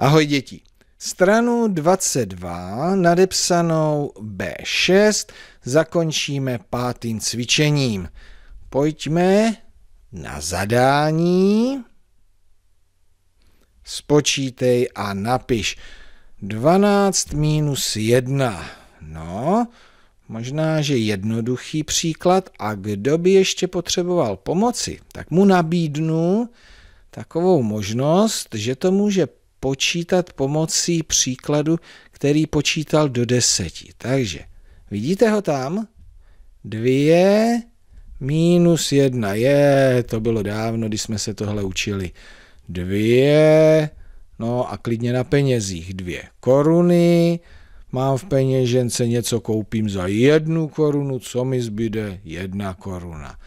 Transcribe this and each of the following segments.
Ahoj děti. Stranu 22 nadepsanou B6 zakončíme pátým cvičením. Pojďme na zadání. Spočítej a napiš 12 minus 1. No, možná, že jednoduchý příklad a kdo by ještě potřeboval pomoci, tak mu nabídnu takovou možnost, že to může počítat pomocí příkladu, který počítal do deseti. Takže vidíte ho tam? Dvě minus jedna. Je, to bylo dávno, když jsme se tohle učili. Dvě, no a klidně na penězích. Dvě koruny, mám v peněžence něco koupím za jednu korunu, co mi zbyde? Jedna koruna.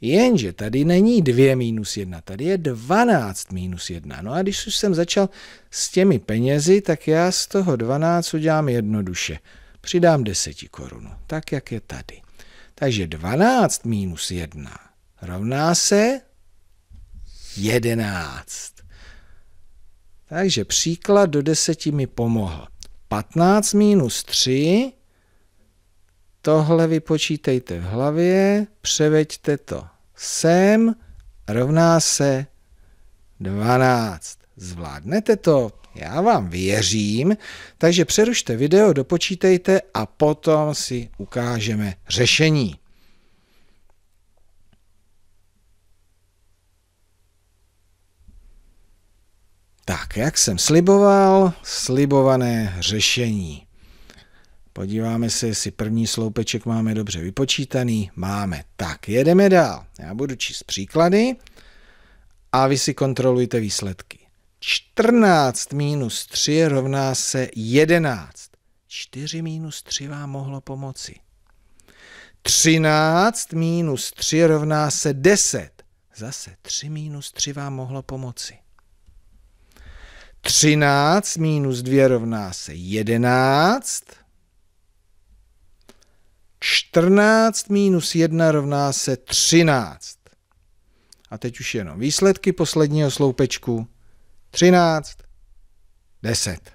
Jenže tady není 2 minus 1, tady je 12 minus 1. No a když už jsem začal s těmi penězi, tak já z toho 12 udělám jednoduše. Přidám 10 korunu, tak jak je tady. Takže 12 minus 1 rovná se 11. Takže příklad do 10 mi pomohl. 15 minus 3, tohle vypočítejte v hlavě, převeďte to sem rovná se 12. Zvládnete to? Já vám věřím, takže přerušte video, dopočítejte a potom si ukážeme řešení. Tak, jak jsem sliboval, slibované řešení. Podíváme se, jestli první sloupeček máme dobře vypočítaný. Máme. Tak, jedeme dál. Já budu číst příklady a vy si kontrolujte výsledky. 14 minus 3 rovná se 11. 4 minus 3 vám mohlo pomoci. 13 minus 3 rovná se 10. Zase 3 minus 3 vám mohlo pomoci. 13 minus 2 rovná se 11. 14 minus 1 rovná se 13. A teď už jenom výsledky posledního sloupečku. 13, 10.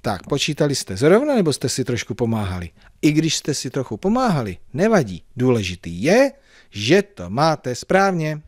Tak, počítali jste zrovna, nebo jste si trošku pomáhali? I když jste si trochu pomáhali, nevadí. Důležitý je, že to máte správně.